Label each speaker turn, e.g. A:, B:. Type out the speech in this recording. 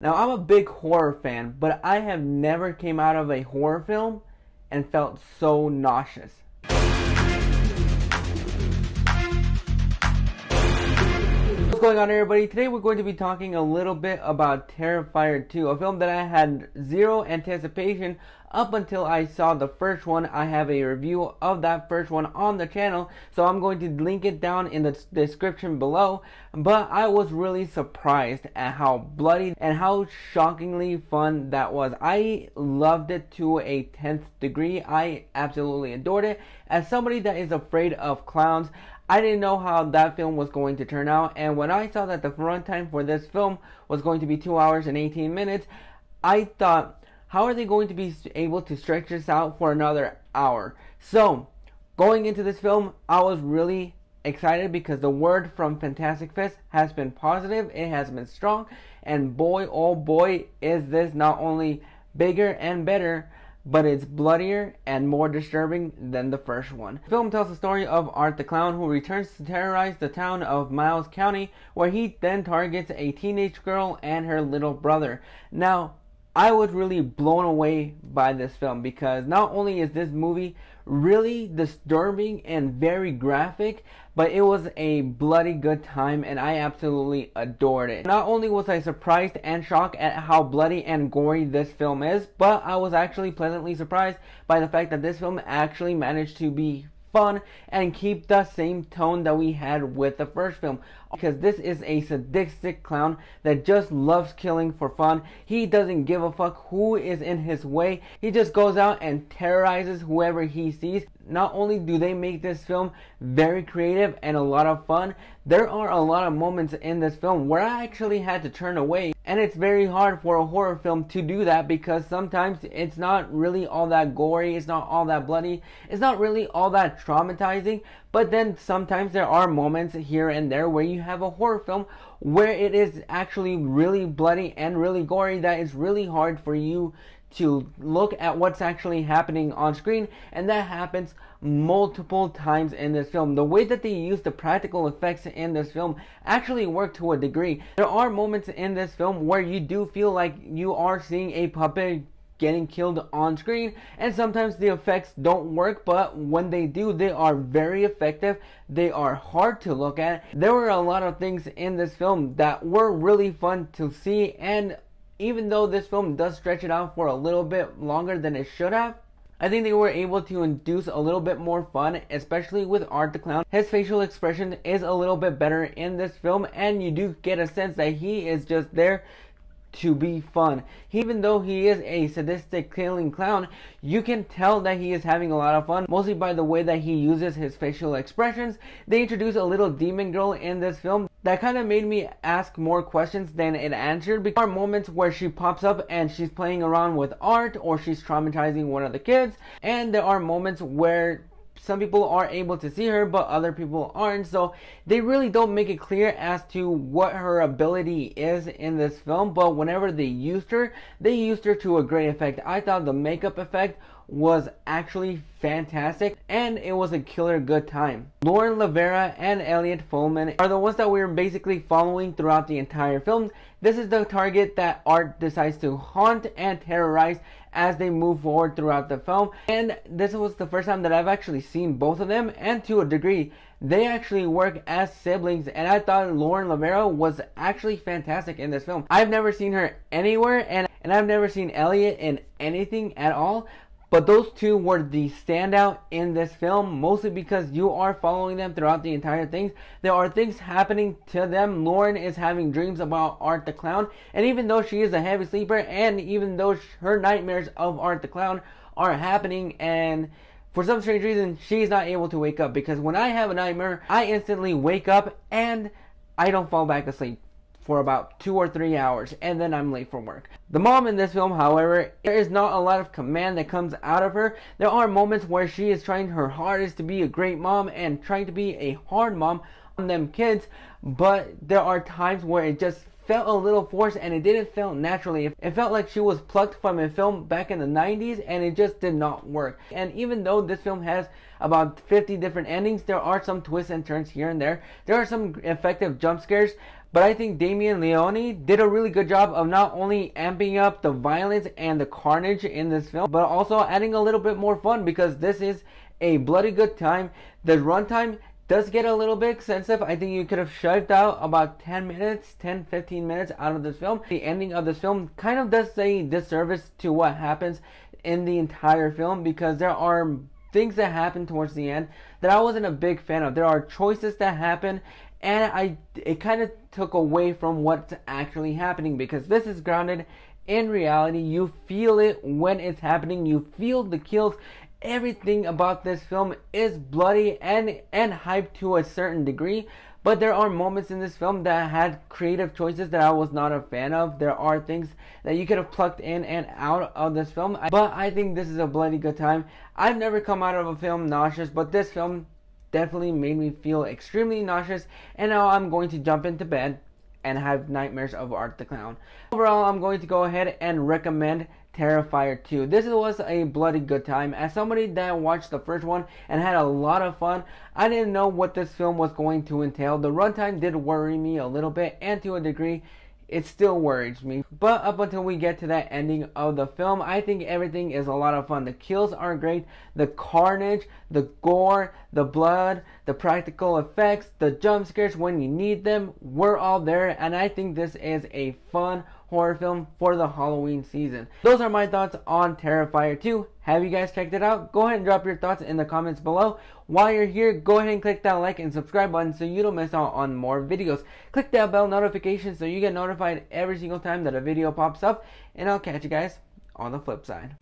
A: Now I'm a big horror fan, but I have never came out of a horror film and felt so nauseous. What's going on everybody? Today we're going to be talking a little bit about Terrifier 2, a film that I had zero anticipation up until I saw the first one. I have a review of that first one on the channel, so I'm going to link it down in the description below. But I was really surprised at how bloody and how shockingly fun that was. I loved it to a 10th degree. I absolutely adored it. As somebody that is afraid of clowns, I didn't know how that film was going to turn out, and when I saw that the runtime for this film was going to be 2 hours and 18 minutes, I thought, how are they going to be able to stretch this out for another hour? So, going into this film, I was really excited because the word from Fantastic Fest has been positive, it has been strong, and boy, oh boy, is this not only bigger and better, but it's bloodier and more disturbing than the first one. The film tells the story of Art the Clown who returns to terrorize the town of Miles County, where he then targets a teenage girl and her little brother. Now, I was really blown away by this film because not only is this movie really disturbing and very graphic, but it was a bloody good time and I absolutely adored it. Not only was I surprised and shocked at how bloody and gory this film is, but I was actually pleasantly surprised by the fact that this film actually managed to be fun and keep the same tone that we had with the first film because this is a sadistic clown that just loves killing for fun. He doesn't give a fuck who is in his way. He just goes out and terrorizes whoever he sees. Not only do they make this film very creative and a lot of fun, there are a lot of moments in this film where I actually had to turn away. And it's very hard for a horror film to do that because sometimes it's not really all that gory, it's not all that bloody, it's not really all that traumatizing, but then sometimes there are moments here and there where you have a horror film where it is actually really bloody and really gory that it's really hard for you to look at what's actually happening on screen and that happens multiple times in this film. The way that they use the practical effects in this film actually work to a degree. There are moments in this film where you do feel like you are seeing a puppet getting killed on screen and sometimes the effects don't work but when they do they are very effective they are hard to look at there were a lot of things in this film that were really fun to see and even though this film does stretch it out for a little bit longer than it should have I think they were able to induce a little bit more fun, especially with Art the Clown. His facial expression is a little bit better in this film, and you do get a sense that he is just there to be fun. Even though he is a sadistic killing clown, you can tell that he is having a lot of fun, mostly by the way that he uses his facial expressions. They introduce a little demon girl in this film that kind of made me ask more questions than it answered. Because there are moments where she pops up and she's playing around with Art or she's traumatizing one of the kids, and there are moments where some people are able to see her, but other people aren't. So they really don't make it clear as to what her ability is in this film. But whenever they used her, they used her to a great effect. I thought the makeup effect was actually fantastic and it was a killer good time. Lauren LaVera and Elliot Fullman are the ones that we are basically following throughout the entire film. This is the target that Art decides to haunt and terrorize as they move forward throughout the film. And this was the first time that I've actually seen both of them and to a degree they actually work as siblings and I thought Lauren LaVera was actually fantastic in this film. I've never seen her anywhere and and I've never seen Elliot in anything at all but those two were the standout in this film, mostly because you are following them throughout the entire thing. There are things happening to them. Lauren is having dreams about Art the Clown, and even though she is a heavy sleeper, and even though her nightmares of Art the Clown are happening, and for some strange reason, she's not able to wake up because when I have a nightmare, I instantly wake up and I don't fall back asleep for about two or three hours, and then I'm late for work. The mom in this film, however, there is not a lot of command that comes out of her. There are moments where she is trying her hardest to be a great mom and trying to be a hard mom on them kids, but there are times where it just felt a little forced and it didn't feel naturally. It felt like she was plucked from a film back in the 90s and it just did not work. And even though this film has about 50 different endings, there are some twists and turns here and there. There are some effective jump scares, But I think Damien Leone did a really good job of not only amping up the violence and the carnage in this film, but also adding a little bit more fun because this is a bloody good time. The runtime does get a little bit extensive. I think you could have shoved out about 10 minutes, 10 15 minutes out of this film. The ending of this film kind of does say disservice to what happens in the entire film because there are things that happen towards the end that I wasn't a big fan of. There are choices that happen and I it kind of took away from what's actually happening because this is grounded in reality. You feel it when it's happening. You feel the kills everything about this film is bloody and and hyped to a certain degree but there are moments in this film that had creative choices that I was not a fan of. There are things that you could have plucked in and out of this film. But I think this is a bloody good time. I've never come out of a film nauseous, but this film definitely made me feel extremely nauseous. And now I'm going to jump into bed and have nightmares of Art the Clown. Overall, I'm going to go ahead and recommend Terrifier 2. This was a bloody good time. As somebody that watched the first one and had a lot of fun, I didn't know what this film was going to entail. The runtime did worry me a little bit, and to a degree, it still worries me. But up until we get to that ending of the film, I think everything is a lot of fun. The kills are great, the carnage, the gore, the blood, the practical effects, the jump scares when you need them, we're all there, and I think this is a fun horror film for the Halloween season. Those are my thoughts on Terrifier 2. Have you guys checked it out? Go ahead and drop your thoughts in the comments below. While you're here, go ahead and click that like and subscribe button so you don't miss out on more videos. Click that bell notification so you get notified every single time that a video pops up. And I'll catch you guys on the flip side.